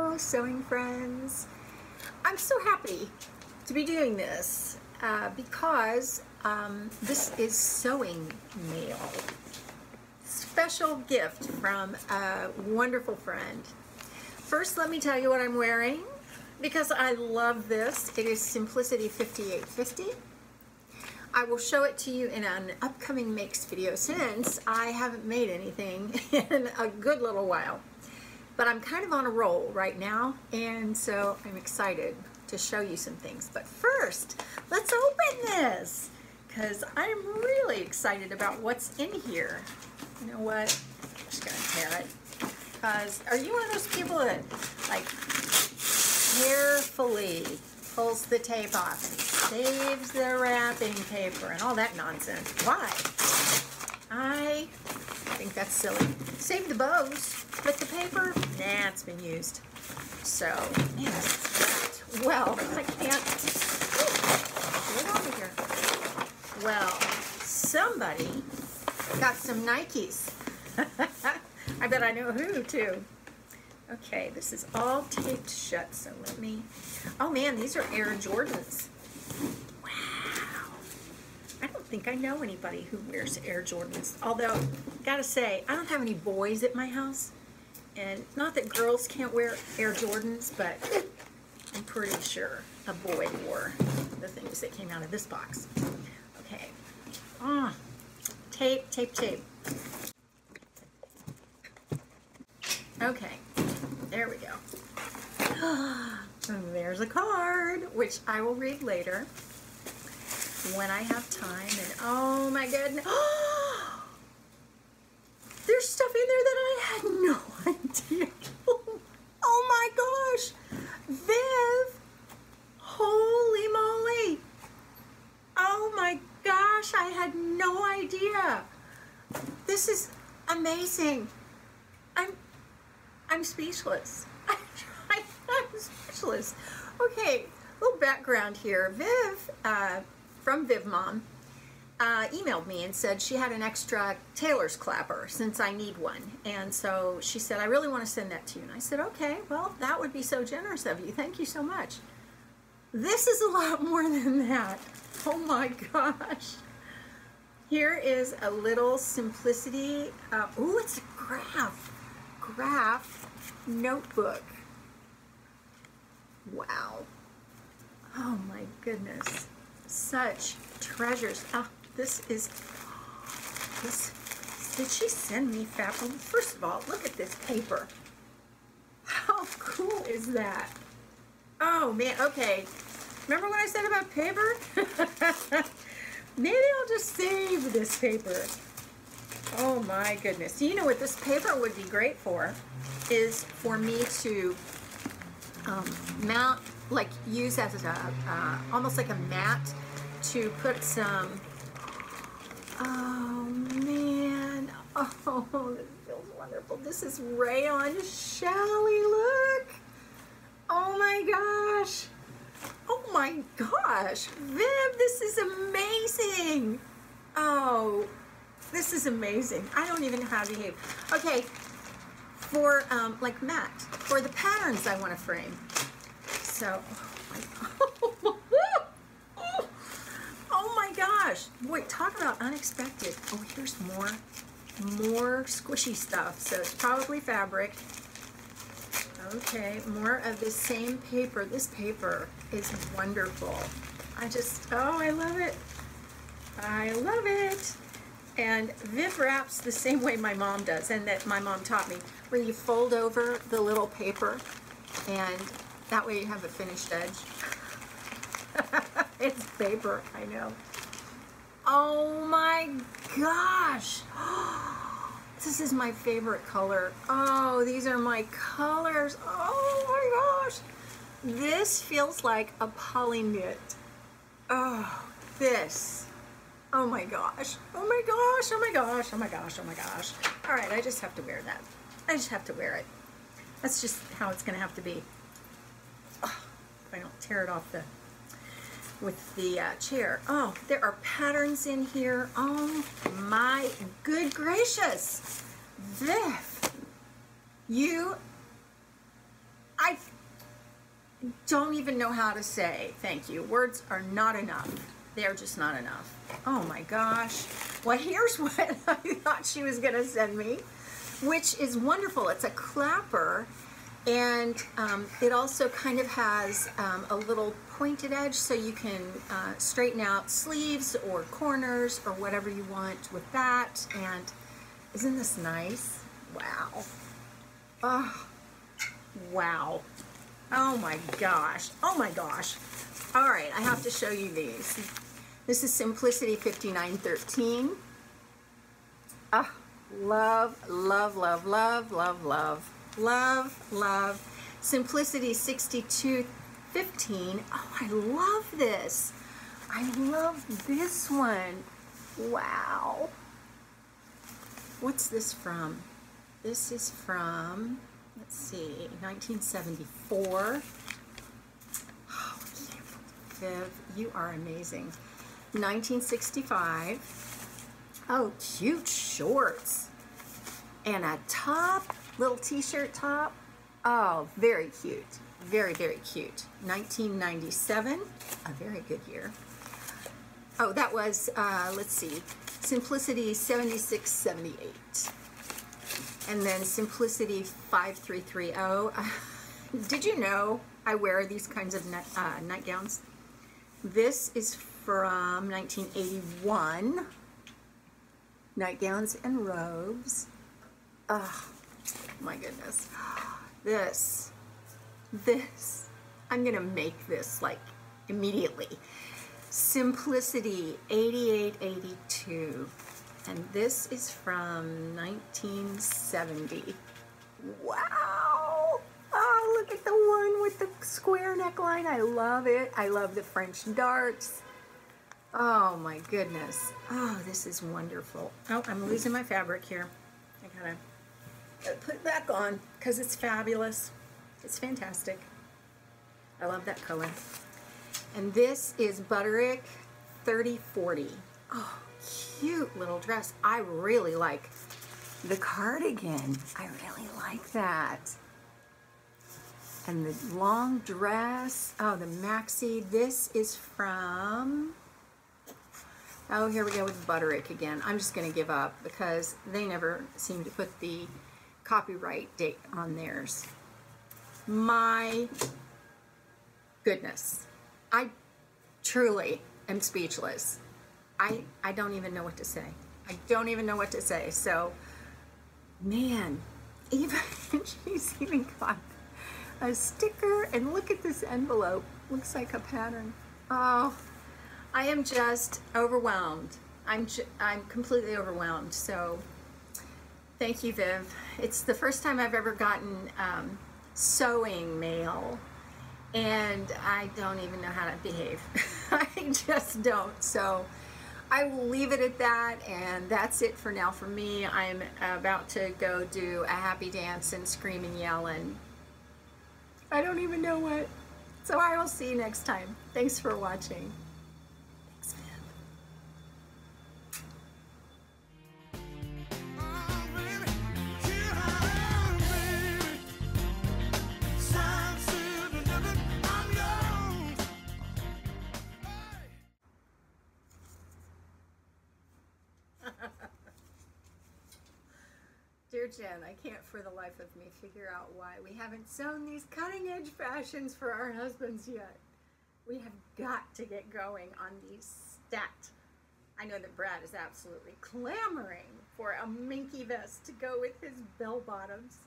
Hello sewing friends. I'm so happy to be doing this uh, because um, this is sewing mail. Special gift from a wonderful friend. First let me tell you what I'm wearing because I love this. It is Simplicity 5850. I will show it to you in an upcoming makes video since I haven't made anything in a good little while. But I'm kind of on a roll right now and so I'm excited to show you some things. But first, let's open this because I'm really excited about what's in here. You know what? I'm just gonna tear it. Because are you one of those people that like carefully pulls the tape off and saves the wrapping paper and all that nonsense? Why? I think that's silly. Save the bows, but the paper, nah, it's been used. So, well, I can't, get over here. Well, somebody got some Nikes. I bet I know who too. Okay, this is all taped shut, so let me, oh man, these are Air Jordans. Think I know anybody who wears Air Jordans. Although, gotta say, I don't have any boys at my house. And not that girls can't wear Air Jordans, but I'm pretty sure a boy wore the things that came out of this box. Okay. Ah, tape, tape, tape. Okay, there we go. There's a card, which I will read later when I have time. And oh my goodness. There's stuff in there that I had no idea. Oh my gosh. Viv. Holy moly. Oh my gosh. I had no idea. This is amazing. I'm I'm speechless. I'm speechless. Okay, a little background here. Viv, uh, from Viv Mom, uh, emailed me and said she had an extra tailor's clapper since I need one. And so she said, I really want to send that to you. And I said, okay, well, that would be so generous of you. Thank you so much. This is a lot more than that. Oh my gosh. Here is a little simplicity. Uh, oh, it's a graph. Graph notebook. Wow. Oh my goodness. Such treasures. Oh, this is, this, did she send me fat? Well, oh, first of all, look at this paper. How cool is that? Oh man, okay. Remember what I said about paper? Maybe I'll just save this paper. Oh my goodness. You know what this paper would be great for is for me to um, mount, like use as a, uh, almost like a mat to put some, oh man, oh, this feels wonderful. This is rayon challis, look. Oh my gosh. Oh my gosh. Viv, this is amazing. Oh, this is amazing. I don't even know how to behave. Okay, for um, like mat, for the patterns I want to frame. So, oh oh my gosh. Wait, talk about unexpected. Oh, here's more, more squishy stuff. So it's probably fabric. Okay, more of the same paper. This paper is wonderful. I just, oh, I love it. I love it. And Viv wraps the same way my mom does, and that my mom taught me, where you fold over the little paper, and that way you have a finished edge. it's paper, I know. Oh my gosh. This is my favorite color. Oh, these are my colors. Oh my gosh. This feels like a poly knit. Oh, this. Oh my gosh. Oh my gosh. Oh my gosh. Oh my gosh. Oh my gosh. All right, I just have to wear that. I just have to wear it. That's just how it's going to have to be. Oh, if I don't tear it off the with the uh, chair. Oh, there are patterns in here. Oh my good gracious. Viv, you, I, don't even know how to say thank you. Words are not enough. They're just not enough. Oh my gosh. Well, here's what I thought she was going to send me, which is wonderful. It's a clapper, and um, it also kind of has um, a little pointed edge so you can uh, straighten out sleeves or corners or whatever you want with that. And isn't this nice? Wow. Oh, wow. Oh my gosh. Oh my gosh. All right, I have to show you these. This is Simplicity 5913. Ah, love, love, love, love, love, love, love, love. Simplicity 6215. Oh, I love this. I love this one. Wow. What's this from? This is from, let's see, 1974. Oh, Viv, you are amazing. 1965. Oh, cute shorts. And a top, little t-shirt top. Oh, very cute. Very, very cute. 1997, a very good year. Oh, that was, uh, let's see, Simplicity 76, 78. And then Simplicity 5330. did you know I wear these kinds of night, uh, nightgowns? This is from 1981. Nightgowns and robes. Oh, my goodness. This, this, I'm to make this like immediately. Simplicity 8882. And this is from 1970. Wow! Oh, look at the one with the square neckline. I love it. I love the French darts. Oh my goodness. Oh, this is wonderful. Oh, I'm losing my fabric here. I gotta, put it back on because it's fabulous. It's fantastic. I love that color. And this is Butterick 3040. Oh, cute little dress. I really like the cardigan. I really like that. And the long dress. Oh, the maxi. This is from Oh, here we go with Butterick again. I'm just going to give up because they never seem to put the copyright date on theirs. My goodness. I truly am speechless. I, I don't even know what to say. I don't even know what to say. So, man, even she's even got a sticker and look at this envelope. Looks like a pattern. Oh, I am just overwhelmed. I'm, I'm completely overwhelmed. So thank you, Viv. It's the first time I've ever gotten um, sewing mail and I don't even know how to behave. I just don't. So I will leave it at that and that's it for now for me. I'm about to go do a happy dance and scream and yell and I don't even know what. So I will see you next time. Thanks for watching. Jen, I can't for the life of me figure out why we haven't sewn these cutting edge fashions for our husbands yet. We have got to get going on these stat. I know that Brad is absolutely clamoring for a minky vest to go with his bell bottoms.